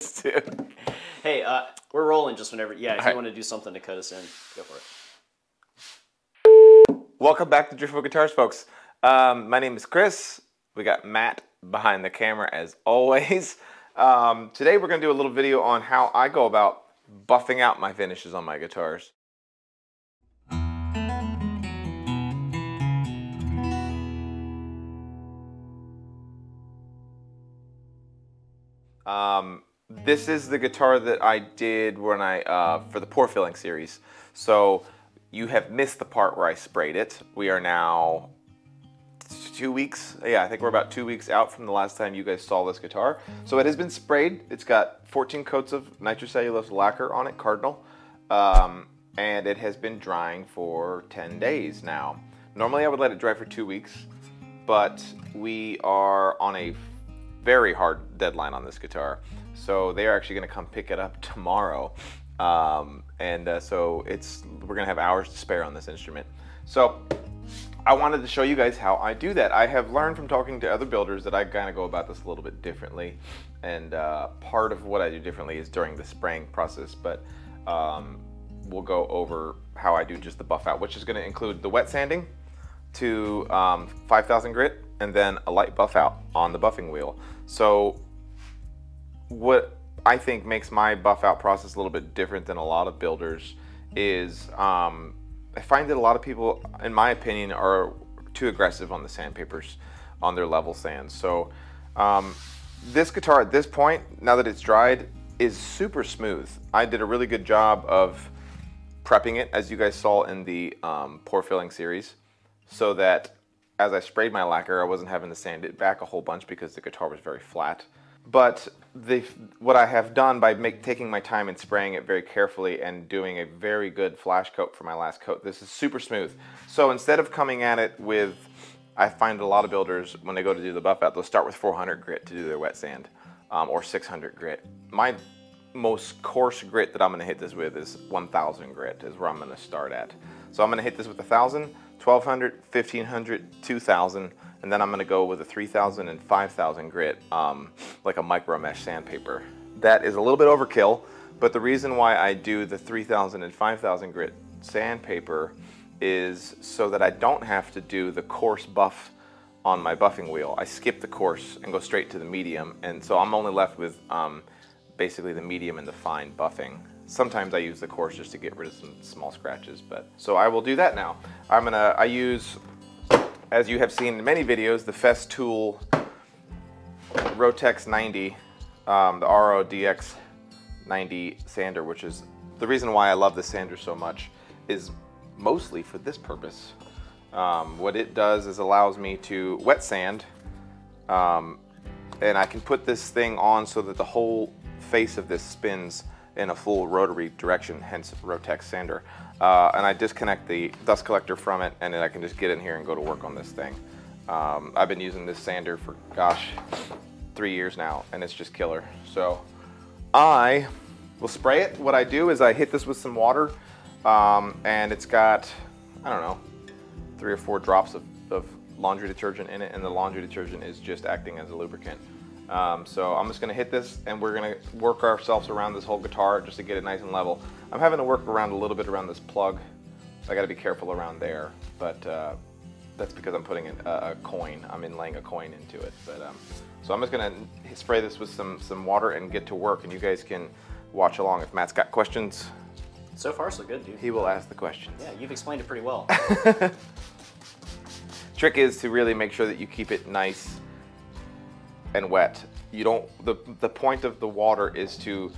hey, uh, we're rolling just whenever. Yeah, if you right. want to do something to cut us in, go for it. Welcome back to Driftwood Guitars, folks. Um, my name is Chris. We got Matt behind the camera as always. Um, today we're going to do a little video on how I go about buffing out my finishes on my guitars. Um, this is the guitar that I did when I uh, for the pore filling series. So you have missed the part where I sprayed it. We are now two weeks. Yeah, I think we're about two weeks out from the last time you guys saw this guitar. So it has been sprayed. It's got 14 coats of nitrocellulose lacquer on it, Cardinal, um, and it has been drying for 10 days now. Normally I would let it dry for two weeks, but we are on a very hard deadline on this guitar. So they are actually going to come pick it up tomorrow. Um, and uh, so it's we're going to have hours to spare on this instrument. So I wanted to show you guys how I do that. I have learned from talking to other builders that I kind of go about this a little bit differently. And uh, part of what I do differently is during the spraying process. But um, we'll go over how I do just the buff out, which is going to include the wet sanding to um, 5000 grit and then a light buff out on the buffing wheel. So what I think makes my buff out process a little bit different than a lot of builders is um, I find that a lot of people, in my opinion, are too aggressive on the sandpapers, on their level sands. So um, this guitar at this point, now that it's dried, is super smooth. I did a really good job of prepping it, as you guys saw in the um, pore filling series, so that as I sprayed my lacquer, I wasn't having to sand it back a whole bunch because the guitar was very flat. But the, what I have done by make, taking my time and spraying it very carefully and doing a very good flash coat for my last coat, this is super smooth. So instead of coming at it with, I find a lot of builders, when they go to do the buff out, they'll start with 400 grit to do their wet sand um, or 600 grit. My most coarse grit that I'm gonna hit this with is 1000 grit is where I'm gonna start at. So I'm gonna hit this with 1000, 1200, 1500, 2000, and then I'm gonna go with a 3000 and 5000 grit, um, like a micro mesh sandpaper. That is a little bit overkill, but the reason why I do the 3000 and 5000 grit sandpaper is so that I don't have to do the coarse buff on my buffing wheel. I skip the coarse and go straight to the medium, and so I'm only left with um, basically the medium and the fine buffing. Sometimes I use the coarse just to get rid of some small scratches, but so I will do that now. I'm gonna, I use, as you have seen in many videos, the Festool Rotex 90, um, the Rotex 90 sander, which is the reason why I love this sander so much is mostly for this purpose. Um, what it does is allows me to wet sand um, and I can put this thing on so that the whole face of this spins in a full rotary direction, hence Rotex sander. Uh, and I disconnect the dust collector from it and then I can just get in here and go to work on this thing. Um, I've been using this sander for, gosh, three years now and it's just killer. So I will spray it. What I do is I hit this with some water um, and it's got, I don't know, three or four drops of, of laundry detergent in it and the laundry detergent is just acting as a lubricant. Um, so I'm just gonna hit this and we're gonna work ourselves around this whole guitar just to get it nice and level. I'm having to work around a little bit around this plug. I gotta be careful around there, but uh, that's because I'm putting in a, a, coin. I'm inlaying a coin into it. But um, So I'm just gonna spray this with some, some water and get to work and you guys can watch along. If Matt's got questions, So far, so good, dude. he will ask the questions. Yeah, you've explained it pretty well. Trick is to really make sure that you keep it nice and wet. You don't, the, the point of the water is to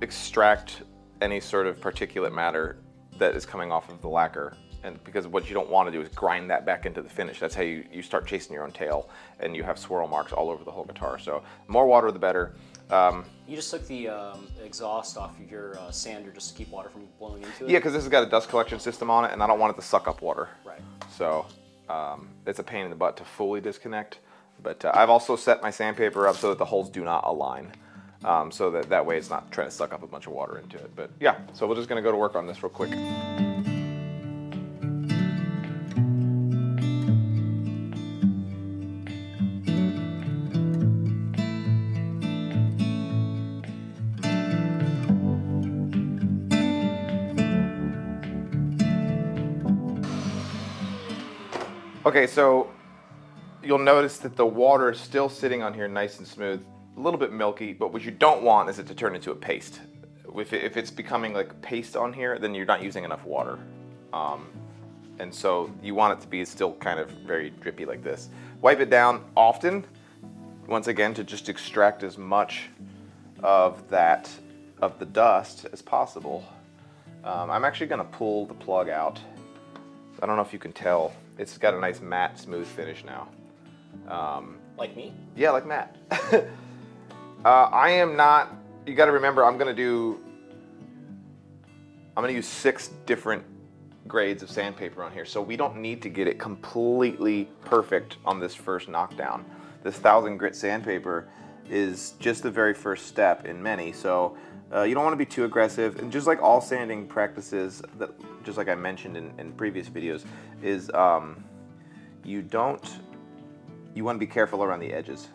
extract any sort of particulate matter that is coming off of the lacquer. And because what you don't want to do is grind that back into the finish. That's how you, you start chasing your own tail and you have swirl marks all over the whole guitar. So more water, the better. Um, you just took the um, exhaust off of your uh, sander just to keep water from blowing into it? yeah, because this has got a dust collection system on it and I don't want it to suck up water. Right. So um, it's a pain in the butt to fully disconnect. But uh, I've also set my sandpaper up so that the holes do not align. Um, so that that way it's not trying to suck up a bunch of water into it. But yeah, so we're just gonna go to work on this real quick. Okay, so you'll notice that the water is still sitting on here nice and smooth, a little bit milky, but what you don't want is it to turn into a paste. If, if it's becoming like paste on here, then you're not using enough water. Um, and so you want it to be still kind of very drippy like this. Wipe it down often, once again, to just extract as much of that, of the dust as possible. Um, I'm actually gonna pull the plug out. I don't know if you can tell. It's got a nice matte, smooth finish now. Um, Like me? yeah, like Matt. uh, I am not. You got to remember, I'm gonna do. I'm gonna use six different grades of sandpaper on here, so we don't need to get it completely perfect on this first knockdown. This thousand grit sandpaper is just the very first step in many, so uh, you don't want to be too aggressive. And just like all sanding practices, that just like I mentioned in, in previous videos, is um, you don't you want to be careful around the edges.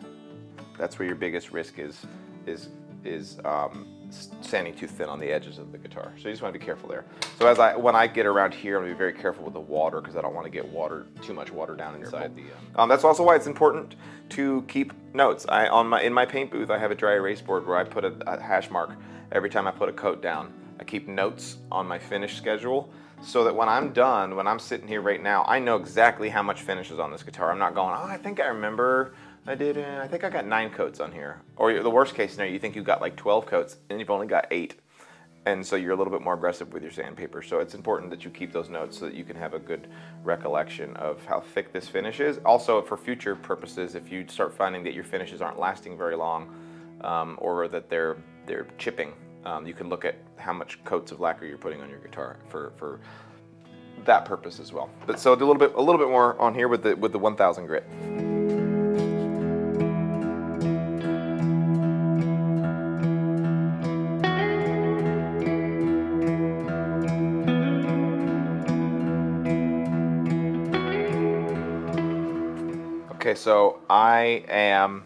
That's where your biggest risk is, is, is um, sanding too thin on the edges of the guitar. So you just want to be careful there. So as I, when I get around here, I'm gonna be very careful with the water because I don't want to get water, too much water down inside the. Um, that's also why it's important to keep notes. I on my in my paint booth, I have a dry erase board where I put a, a hash mark every time I put a coat down. I keep notes on my finish schedule so that when I'm done, when I'm sitting here right now, I know exactly how much finish is on this guitar. I'm not going, oh, I think I remember I did, uh, I think I got nine coats on here. Or the worst case scenario, you think you've got like 12 coats and you've only got eight. And so you're a little bit more aggressive with your sandpaper. So it's important that you keep those notes so that you can have a good recollection of how thick this finish is. Also, for future purposes, if you start finding that your finishes aren't lasting very long um, or that they're, they're chipping, um, you can look at how much coats of lacquer you're putting on your guitar for, for that purpose as well. But so a little bit a little bit more on here with the with the 1000 grit. Okay, so I am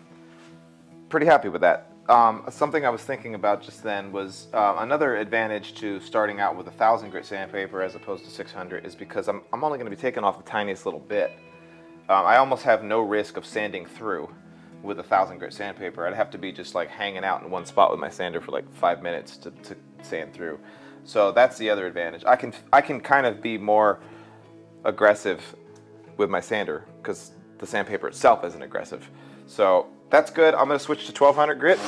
pretty happy with that. Um, something I was thinking about just then was uh, another advantage to starting out with a thousand grit sandpaper as opposed to 600 is because I'm, I'm only going to be taking off the tiniest little bit. Um, I almost have no risk of sanding through with a thousand grit sandpaper. I'd have to be just like hanging out in one spot with my sander for like five minutes to, to sand through. So that's the other advantage. I can I can kind of be more aggressive with my sander because the sandpaper itself isn't aggressive. So that's good. I'm gonna switch to 1200 grit.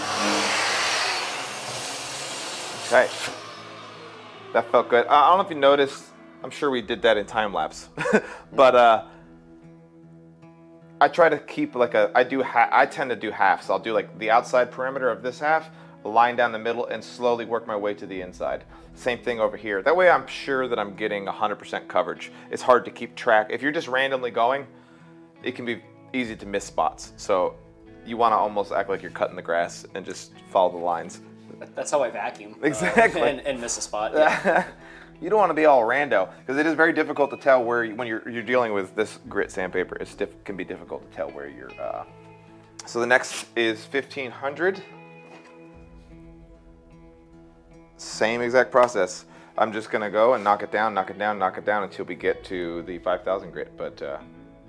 Okay. That felt good. I don't know if you noticed, I'm sure we did that in time lapse, but uh, I try to keep like a, I do, I tend to do halves. So I'll do like the outside perimeter of this half, line down the middle and slowly work my way to the inside. Same thing over here. That way I'm sure that I'm getting 100% coverage. It's hard to keep track. If you're just randomly going, it can be easy to miss spots. So you want to almost act like you're cutting the grass and just follow the lines. That's how I vacuum. uh, Exactly. and, and miss a spot. Yeah. you don't want to be all rando because it is very difficult to tell where you, when you're, you're dealing with this grit sandpaper. It diff, can be difficult to tell where you're. Uh... So the next is 1500. Same exact process. I'm just gonna go and knock it down, knock it down, knock it down until we get to the 5000 grit. But uh,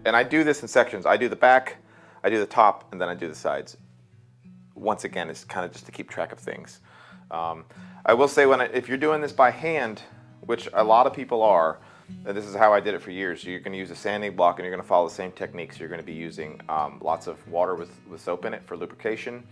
and I do this in sections. I do the back, I do the top, and then I do the sides. Once again, it's kind of just to keep track of things. Um, I will say when I, if you're doing this by hand, which a lot of people are, and this is how I did it for years. You're going to use a sanding block and you're going to follow the same techniques. You're going to be using um, lots of water with, with soap in it for lubrication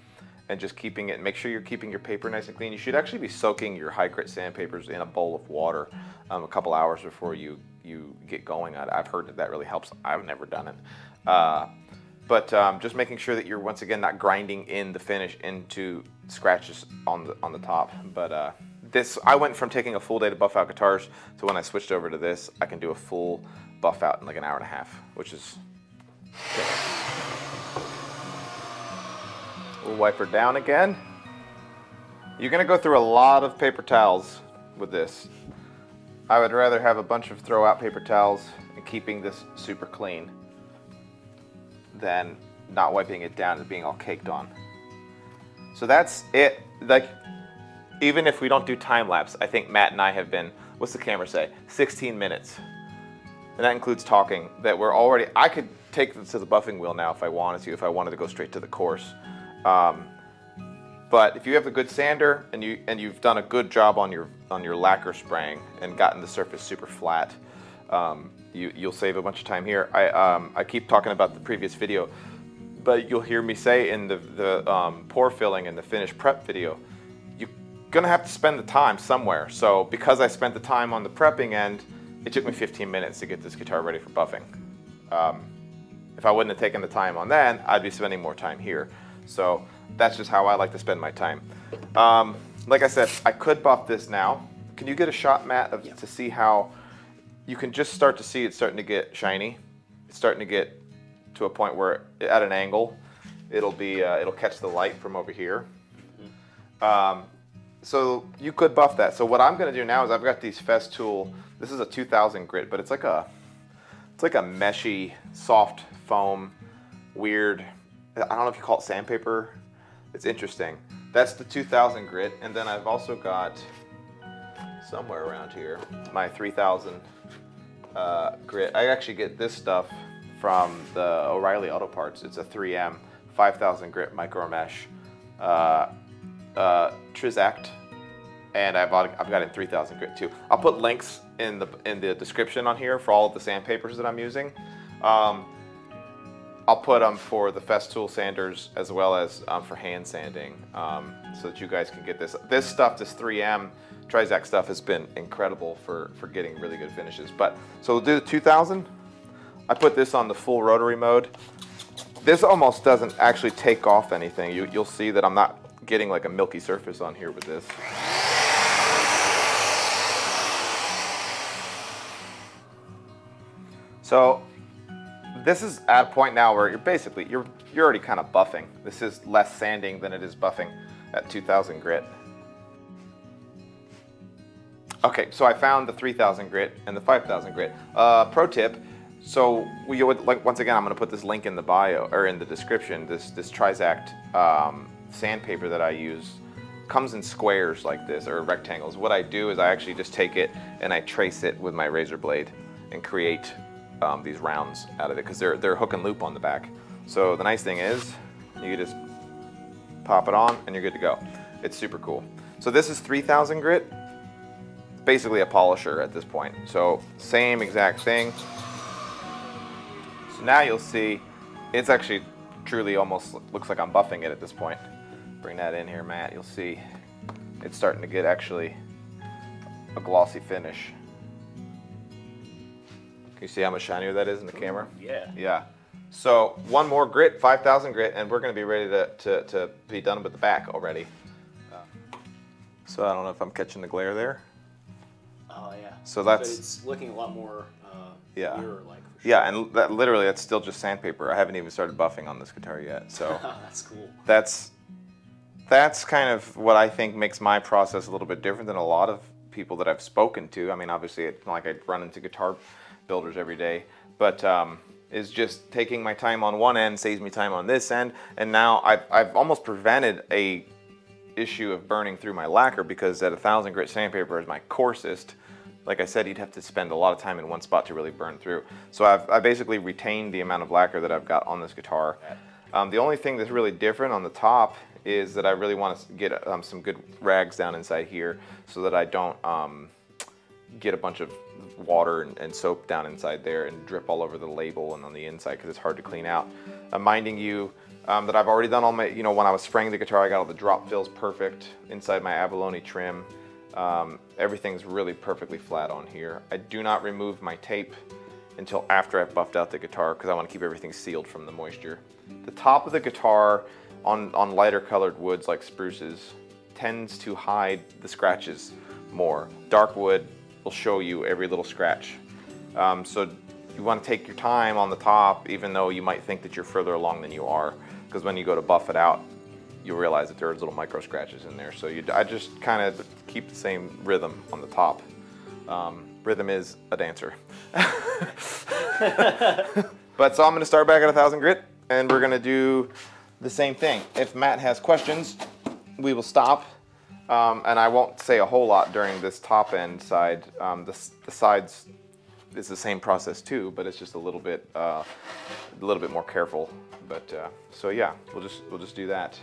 and just keeping it, make sure you're keeping your paper nice and clean. You should actually be soaking your high grit sandpapers in a bowl of water um, a couple hours before you, you get going. I, I've heard that that really helps. I've never done it. Uh, but um, just making sure that you're once again not grinding in the finish into scratches on the, on the top. But uh, this, I went from taking a full day to buff out guitars to when I switched over to this, I can do a full buff out in like an hour and a half, which is We'll wipe her down again. You're gonna go through a lot of paper towels with this. I would rather have a bunch of throw out paper towels and keeping this super clean than not wiping it down and being all caked on. So that's it. Like, even if we don't do time lapse, I think Matt and I have been, what's the camera say? 16 minutes. and that includes talking, that we're already, I could take this to the buffing wheel now if I wanted to, if I wanted to go straight to the coarse. Um, but if you have a good sander and you and you've done a good job on your on your lacquer spraying and gotten the surface super flat, um, you you'll save a bunch of time here. I um, I keep talking about the previous video, but you'll hear me say in the the um, pore filling and the finish prep video, you're gonna have to spend the time somewhere. So because I spent the time on the prepping end, it took me 15 minutes to get this guitar ready for buffing. Um, if I wouldn't have taken the time on that, I'd be spending more time here. So that's just how I like to spend my time. Um, like I said, I could buff this now. Can you get a shot, Matt, of, to see how you can just start to see it's starting to get shiny. It's starting to get to a point where at an angle, it'll be uh, it'll catch the light from over here. Um, so you could buff that. So what I'm going to do now is I've got these Festool. This is a 2000 grit, but it's like a it's like a meshy, soft foam, weird. I don't know if you call it sandpaper. It's interesting. That's the 2000 grit, and then I've also got somewhere around here my 3000 uh, grit. I actually get this stuff from the O'Reilly Auto Parts. It's a 3M 5000 grit micro mesh uh, uh, Trizact, and I've I've got in 3000 grit too. I'll put links in the in the description on here for all the sandpapers that I'm using. Um, I'll put them for the Festool sanders as well as um, for hand sanding um, so that you guys can get this. This stuff, this 3M Trizact stuff has been incredible for, for getting really good finishes. But So we'll do the 2000. I put this on the full rotary mode. This almost doesn't actually take off anything. You, you'll see that I'm not getting like a milky surface on here with this. So this is at a point now where you're basically, you're, you're already kind of buffing. This is less sanding than it is buffing at 2000 grit. Okay, so I found the 3000 grit and the 5000 grit. Uh, pro tip, so we would, like once again, I'm gonna put this link in the bio or in the description. This this Trizact um, sandpaper that I use comes in squares like this or rectangles. What I do is I actually just take it and I trace it with my razor blade and create um, these rounds out of it because they're, they're hook and loop on the back. So the nice thing is you just pop it on and you're good to go. It's super cool. So this is 3000 grit, basically a polisher at this point. So same exact thing. So now you'll see it's actually truly almost looks like I'm buffing it at this point. Bring that in here, Matt. You'll see it's starting to get actually a glossy finish. Can you see how much shinier that is in the camera? Yeah. Yeah. So one more grit, 5,000 grit, and we're going to be ready to, to, to be done with the back already. So I don't know if I'm catching the glare there. Oh yeah. So that's- But it's looking a lot more uh, Yeah. mirror-like. Sure. Yeah, and that, literally that's still just sandpaper. I haven't even started buffing on this guitar yet. So that's cool. that's that's kind of what I think makes my process a little bit different than a lot of people that I've spoken to. I mean, obviously, it's like I run into guitar builders every day, but um, is just taking my time on one end saves me time on this end, and now I've, I've almost prevented a issue of burning through my lacquer because at a thousand grit sandpaper is my coarsest. Like I said, you'd have to spend a lot of time in one spot to really burn through. So I've I basically retained the amount of lacquer that I've got on this guitar. Um, the only thing that's really different on the top is that I really want to get um, some good rags down inside here so that I don't um, get a bunch of water and, and, soap down inside there and drip all over the label and on the inside because it's hard to clean out. I'm minding you um, that I've already done all my, you know, when I was spraying the guitar, I got all the drop fills perfect inside my abalone trim. Um, everything's really perfectly flat on here. I do not remove my tape until after I've buffed out the guitar because I want to keep everything sealed from the moisture. The top of the guitar on, on lighter colored woods like spruces tends to hide the scratches more. Dark wood will show you every little scratch. Um, so you want to take your time on the top, even though you might think that you're further along than you are, because when you go to buff it out, you'll realize that there's little micro scratches in there. So you, I just kind of keep the same rhythm on the top. Um, rhythm is a dancer. but so I'm gonna start back at a thousand grit and we're gonna do the same thing. If Matt has questions, we will stop um, and I won't say a whole lot during this top end side. Um, the, the, sides it's the same process too, but it's just a little bit uh, a little bit more careful. But uh, so yeah, we'll just we'll just do that.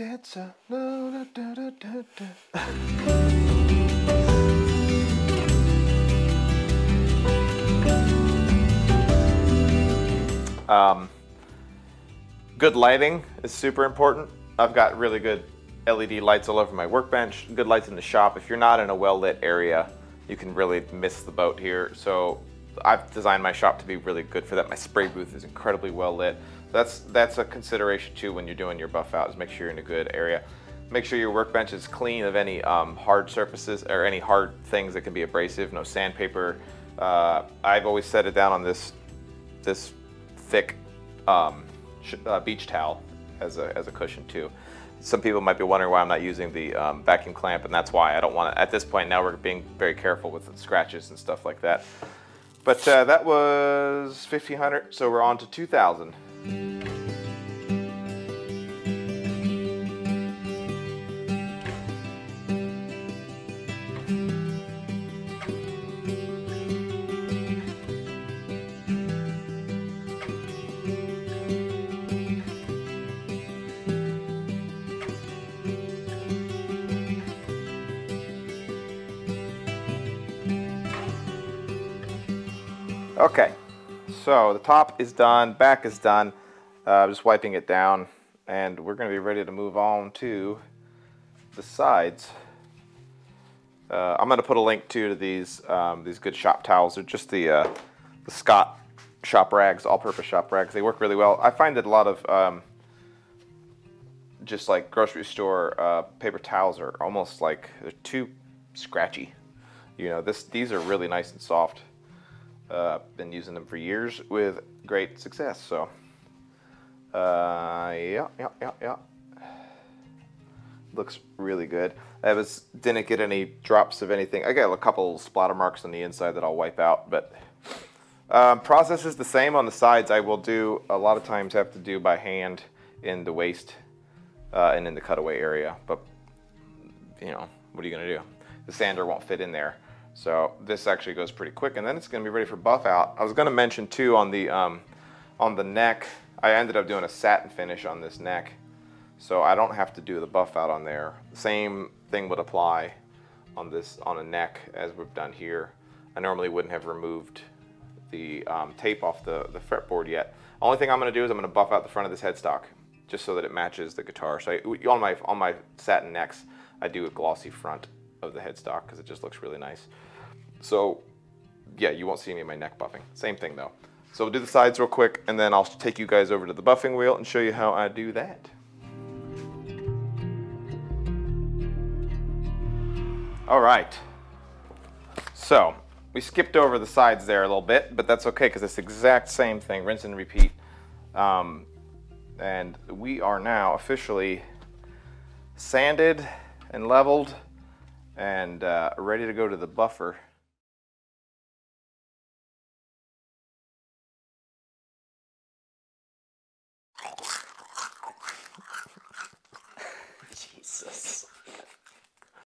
Dancer. No, da, da, da, da, da. Um, good lighting is super important. I've got really good LED lights all over my workbench, good lights in the shop. If you're not in a well-lit area, you can really miss the boat here. So I've designed my shop to be really good for that. My spray booth is incredibly well lit. That's that's a consideration too when you're doing your buff out is make sure you're in a good area. Make sure your workbench is clean of any um, hard surfaces or any hard things that can be abrasive. No sandpaper. Uh, I've always set it down on this this thick um, uh, beach towel as a, as a cushion too. Some people might be wondering why I'm not using the um, vacuum clamp, and that's why I don't want to. At this point now, we're being very careful with scratches and stuff like that. But uh, that was 1500, so we're on to 2000. Okay, so the top is done, back is done. Uh, just wiping it down, and we're to be ready to move on to the sides. Uh, I'm to put a link too to these um, these good shop towels. They're just the uh, the Scott shop rags, all-purpose shop rags. They work really well. I find that a lot of um, just like grocery store uh, paper towels are almost like they're too scratchy. You know, this these are really nice and soft. Uh, been using them for years with great success. So, uh, yeah, yeah, yeah, yeah. Looks really good. I was didn't get any drops of anything. I got a couple splatter marks on the inside that I'll wipe out, but um, process is the same on the sides. I will do a lot of times have to do by hand in the waist uh, and in the cutaway area, but you know what are you gonna do? The sander won't fit in there. So this actually goes pretty quick, and then it's going to be ready for buff out. I was going to mention too on the um, on the neck. I ended up doing a satin finish on this neck, so I don't have to do the buff out on there. Same thing would apply on this on a neck as we've done here. I normally wouldn't have removed the um, tape off the the fretboard yet. Only thing I'm going to do is I'm going to buff out the front of this headstock just so that it matches the guitar. So I, on my on my satin necks, I do a glossy front of the headstock because it just looks really nice. So yeah, you won't see any of my neck buffing. Same thing though. So we'll do the sides real quick and then I'll take you guys over to the buffing wheel and show you how I do that. All right. So we skipped over the sides there a little bit, but that's okay because it's the exact same thing, rinse and repeat. Um, and we are now officially sanded and leveled and uh, ready to go to the buffer.